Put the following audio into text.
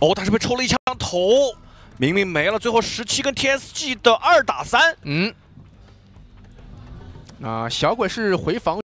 哦，他是被抽了一枪头，明明没了，最后十七跟 TSG 的二打三。嗯，啊，小鬼是回防。